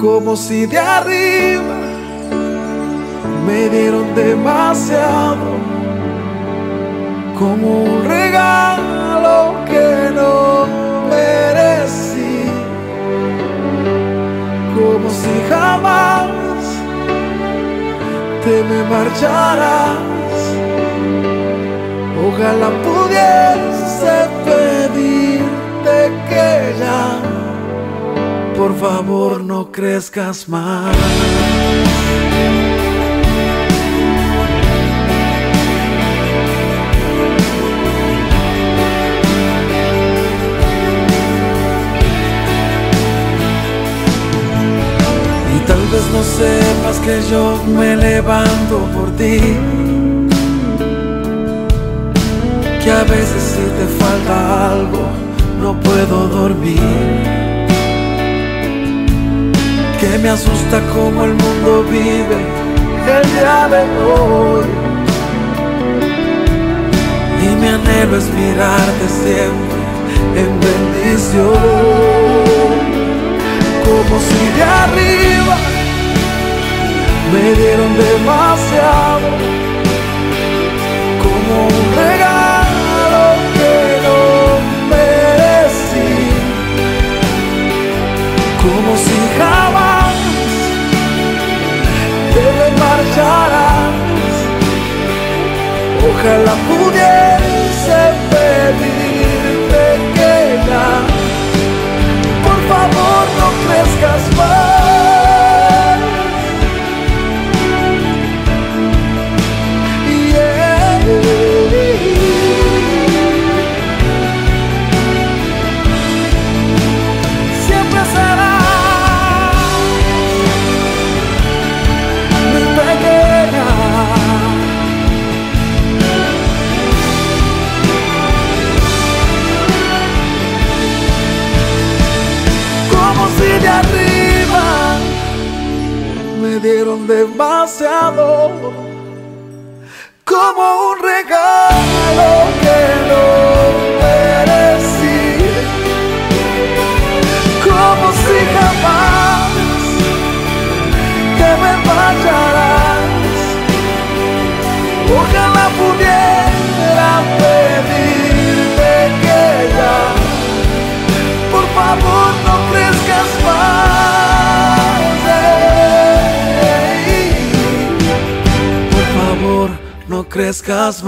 como si de arriba me dieron demasiado, como un regalo que no merecí, como si jamás te me marcharas. Ojalá pudiese pedirte que por favor no crezcas más. Y tal vez no sepas que yo me levanto por ti. Que a veces si te falta algo no puedo dormir me asusta como el mundo vive el día de hoy. Y mi anhelo es mirarte siempre en bendición, como si de arriba me dieron demasiado, como un regalo que no merecí, como si jamás Ojalá pudiese pedirte que ya, por favor no crezcas me dieron demasiado, como un regalo que no no crezcas.